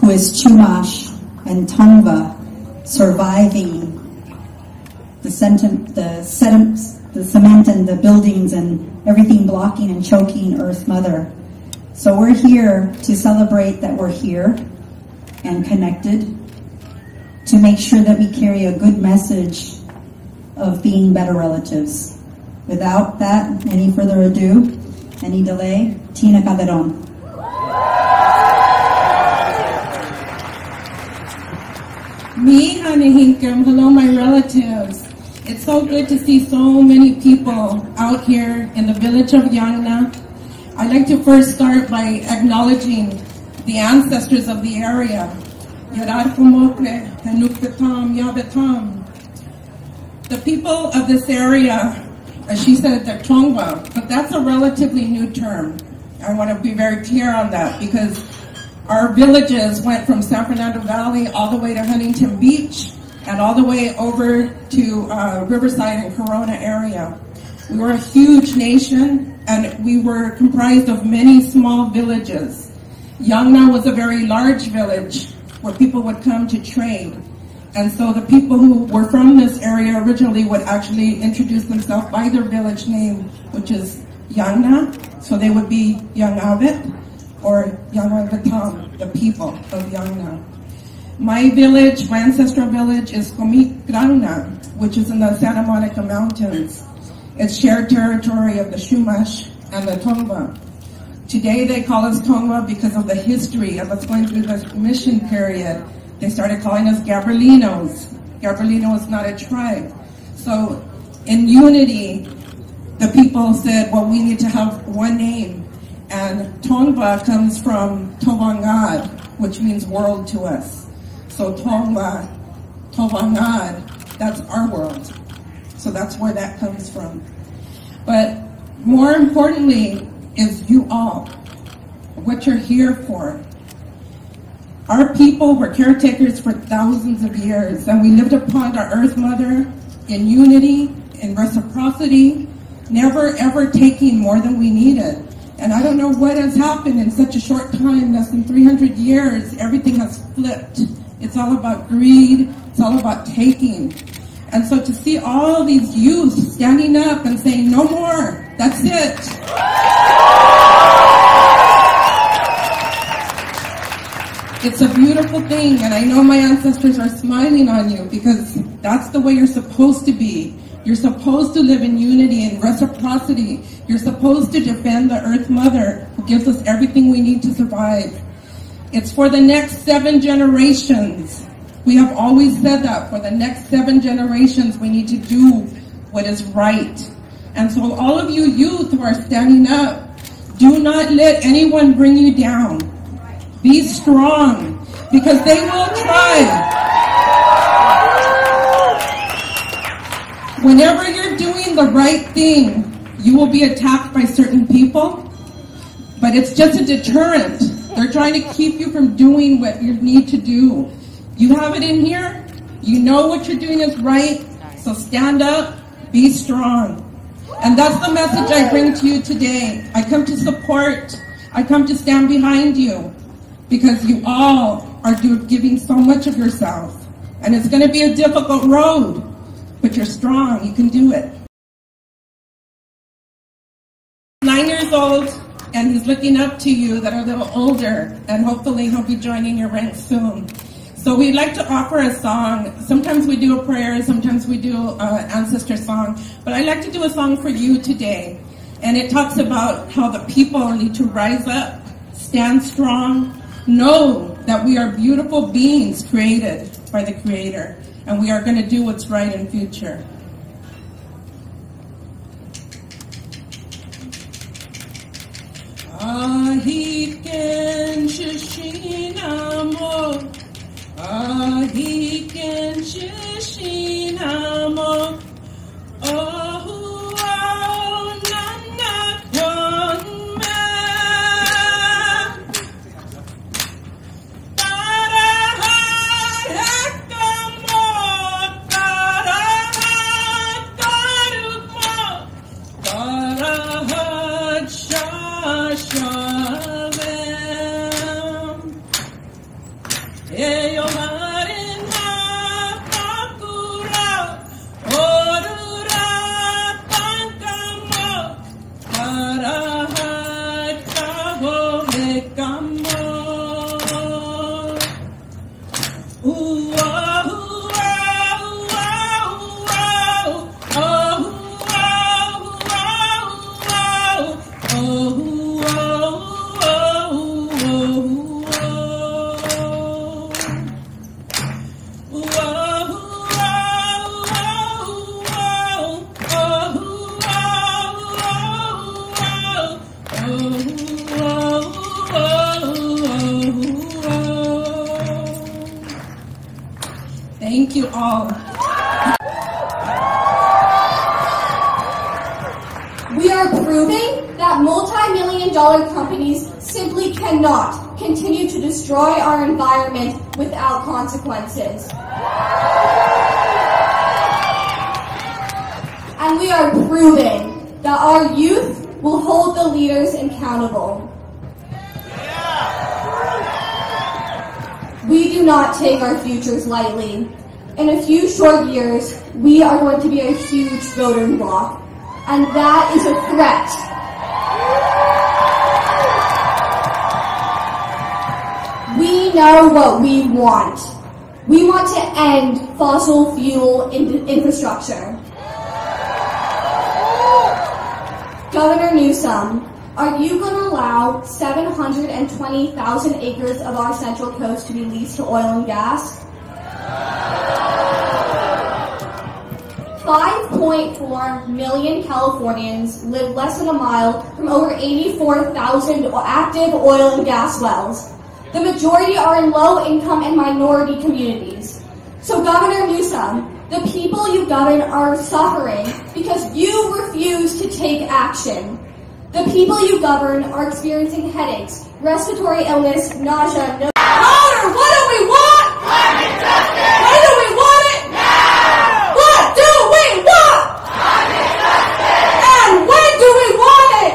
who is Chumash and Tongva surviving the, sentiment, the, sediment, the cement and the buildings and everything blocking and choking Earth Mother. So we're here to celebrate that we're here and connected to make sure that we carry a good message of being better relatives. Without that, any further ado, any delay, Tina Calderon. Me, Hannah hello my relatives. It's so good to see so many people out here in the village of Yangna. I'd like to first start by acknowledging the ancestors of the area. The people of this area, as she said, they're Tongva, but that's a relatively new term. I want to be very clear on that because our villages went from San Fernando Valley all the way to Huntington Beach and all the way over to uh, Riverside and Corona area. We were a huge nation and we were comprised of many small villages. Yangna was a very large village where people would come to trade. And so the people who were from this area originally would actually introduce themselves by their village name, which is Yangna. So they would be Yangavit or Yanagatam, the people of Yangna. My village, my ancestral village is Komikrangna, which is in the Santa Monica Mountains. It's shared territory of the Chumash and the Tongva. Today they call us Tongva because of the history of us going through the mission period. They started calling us Gabrielinos. Gabrielino is not a tribe. So in unity, the people said, well, we need to have one name and Tongva comes from Tovangad, which means world to us. So Tongva, Tovangad, that's our world. So that's where that comes from. But more importantly is you all, what you're here for. Our people were caretakers for thousands of years, and we lived upon our Earth Mother in unity, in reciprocity, never ever taking more than we needed. And I don't know what has happened in such a short time, less than 300 years. Everything has flipped. It's all about greed. It's all about taking. And so to see all these youth standing up and saying, no more, that's it. It's a beautiful thing, and I know my ancestors are smiling on you because that's the way you're supposed to be. You're supposed to live in unity and reciprocity. You're supposed to defend the Earth Mother who gives us everything we need to survive. It's for the next seven generations. We have always said that for the next seven generations we need to do what is right. And so all of you youth who are standing up, do not let anyone bring you down. Be strong because they will try. Whenever you're doing the right thing, you will be attacked by certain people, but it's just a deterrent. They're trying to keep you from doing what you need to do. You have it in here. You know what you're doing is right. So stand up, be strong. And that's the message I bring to you today. I come to support. I come to stand behind you because you all are giving so much of yourself. And it's going to be a difficult road. But you're strong. You can do it. Nine years old, and he's looking up to you that are a little older, and hopefully he'll be joining your ranks soon. So we'd like to offer a song. Sometimes we do a prayer, sometimes we do an ancestor song, but I'd like to do a song for you today. And it talks about how the people need to rise up, stand strong, know that we are beautiful beings created by the Creator and we are going to do what's right in future. Ahiken shishinamo, ahiken shishinamo, continue to destroy our environment without consequences. And we are proving that our youth will hold the leaders accountable. We do not take our futures lightly. In a few short years, we are going to be a huge voting bloc, and that is a threat. Know what we want. We want to end fossil fuel in- infrastructure. Governor Newsom, are you going to allow 720,000 acres of our central coast to be leased to oil and gas? 5.4 million Californians live less than a mile from over 84,000 active oil and gas wells. The majority are in low income and minority communities. So Governor Newsom, the people you govern are suffering because you refuse to take action. The people you govern are experiencing headaches, respiratory illness, nausea, no- Louder! What do we want? When do we want it? What do we want? And when do we want it?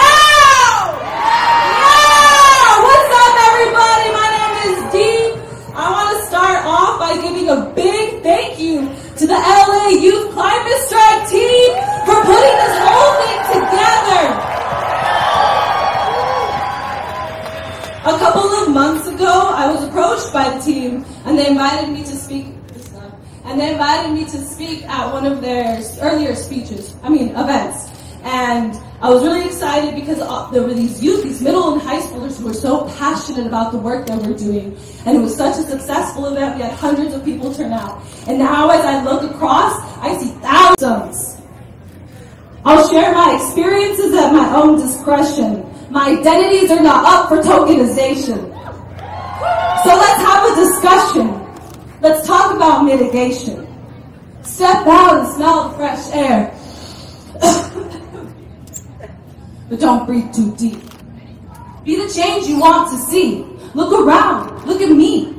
Now! Now! What's up, everybody? My name is Dee. I want to start off by giving a big thank you to the LA Youth Climate Strike team for putting this whole thing together. A couple of months ago, I was approached by the team, and they invited me to speak. And they invited me to speak at one of their earlier speeches. I mean, events. And I was really excited because uh, there were these youth, these middle and high schoolers who were so passionate about the work that we're doing. And it was such a successful event. We had hundreds of people turn out. And now as I look across, I see thousands. I'll share my experiences at my own discretion. My identities are not up for tokenization. So let's have a discussion. Let's talk about mitigation. Step out and smell fresh air. but don't breathe too deep. Be the change you want to see. Look around. Look at me.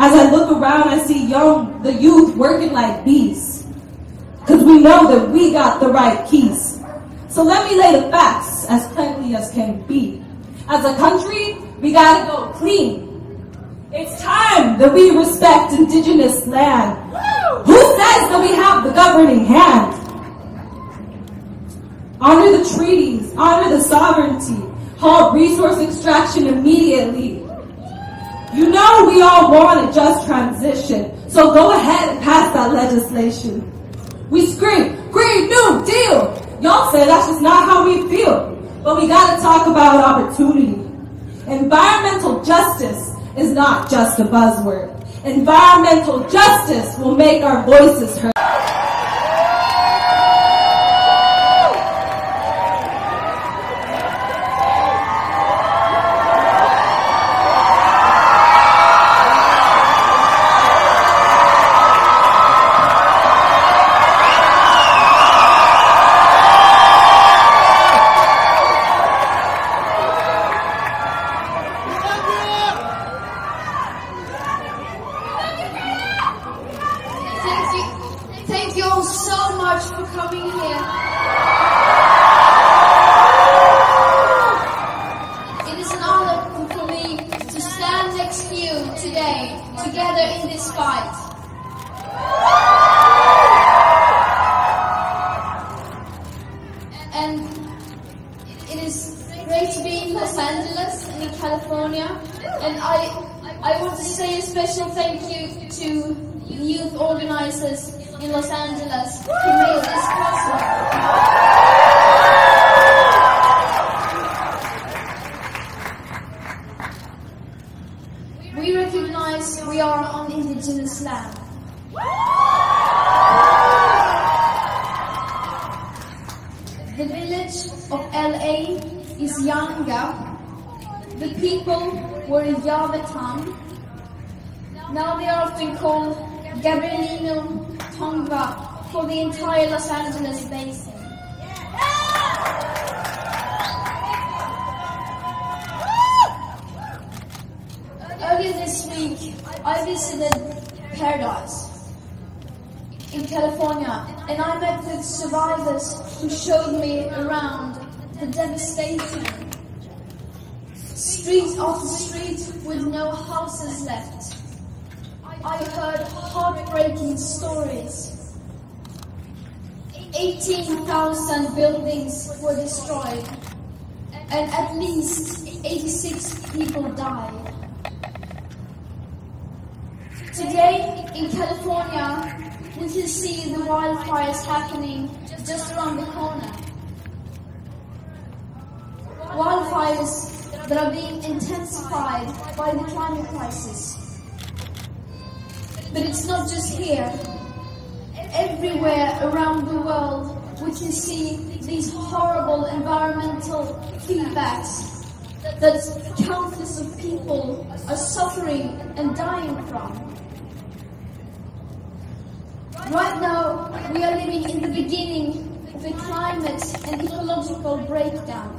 As I look around, I see young, the youth working like bees. Because we know that we got the right keys. So let me lay the facts as plainly as can be. As a country, we gotta go clean. It's time that we respect indigenous land. Who says that we have the governing hand? Honor the treaties, honor the sovereignty, halt resource extraction immediately. You know we all want a just transition, so go ahead and pass that legislation. We scream, Green New Deal! Y'all say that's just not how we feel. But we gotta talk about opportunity. Environmental justice is not just a buzzword. Environmental justice will make our voices heard. Youth organizers in Los Angeles who made this possible. We recognize we are on indigenous land. The village of LA is Yanga. The people were Yavatang. Often called Gabrielino Tongva for the entire Los Angeles basin. Earlier this week, I visited Paradise in California and I met with survivors who showed me around the devastation. Street after street with no houses left. I heard heartbreaking stories. 18,000 buildings were destroyed and at least 86 people died. Today in California, we can see the wildfires happening just around the corner. Wildfires that are being intensified by the climate crisis. But it's not just here. Everywhere around the world, we can see these horrible environmental feedbacks that countless of people are suffering and dying from. Right now, we are living in the beginning of a climate and ecological breakdown.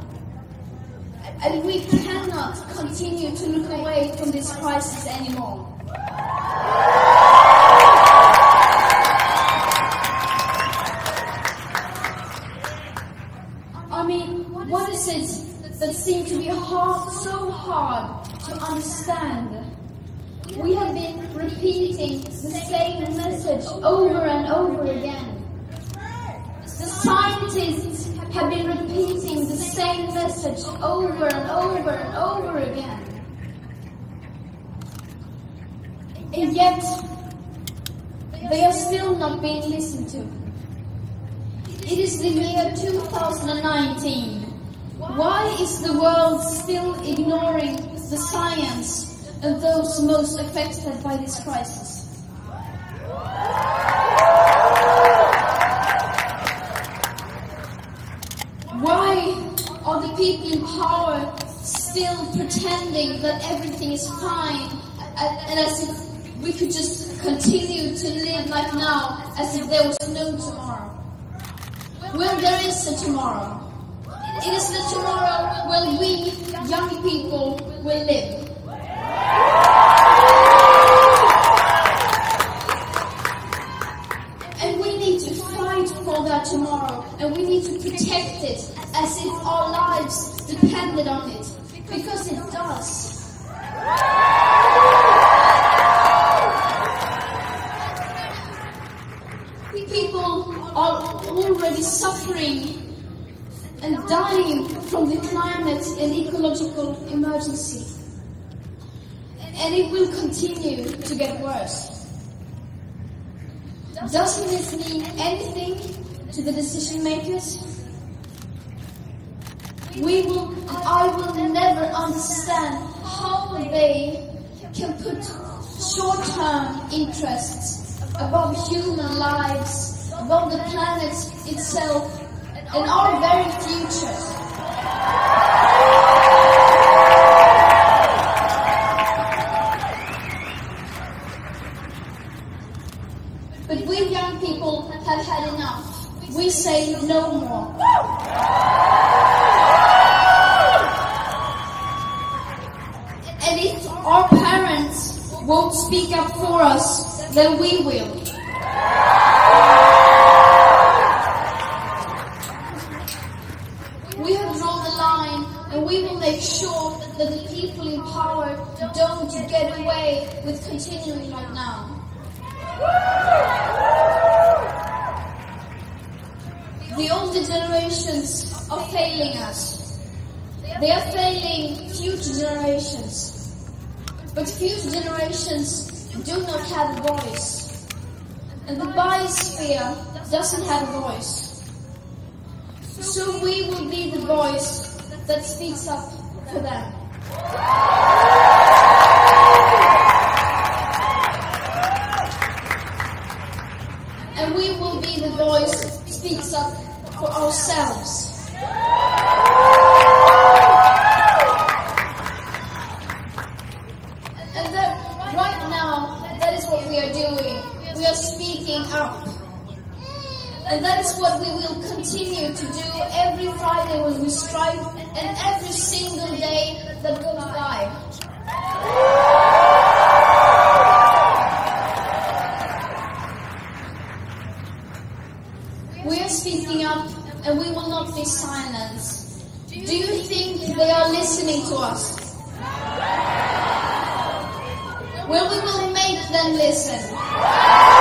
And we cannot continue to look away from this crisis anymore. That seem to be hard, so hard to understand? We have been repeating the same message over and over again. The scientists have been repeating the same message over and over and over again. And yet, they are still not being listened to. It is the year 2019. Why is the world still ignoring the science and those most affected by this crisis? Why are the people in power still pretending that everything is fine and as if we could just continue to live like now as if there was no tomorrow? When there is a tomorrow. It is the tomorrow when we, young people, will live. And we need to fight for that tomorrow, and we need to protect it as if our lives depended on it, because it does. People are already suffering dying from the climate and ecological emergency. And it will continue to get worse. Doesn't this mean anything to the decision makers? We will, I will never understand how they can put short-term interests above human lives, above the planet itself, and our very future. But we young people have had enough. We say no more. And if our parents won't speak up for us, then we will. We have drawn the line and we will make sure that the people in power don't get away with continuing right now. The older generations are failing us. They are failing future generations. But future generations do not have a voice. And the biosphere doesn't have a voice. So we will be the voice that speaks up for them. And we will be the voice that speaks up for ourselves. And that right now, that is what we are doing. We are speaking up. And that is what we will continue to do every Friday when we strike and every single day that goes by. We are speaking up and we will not be silenced. Do you think they are listening to us? Well, we will make them listen.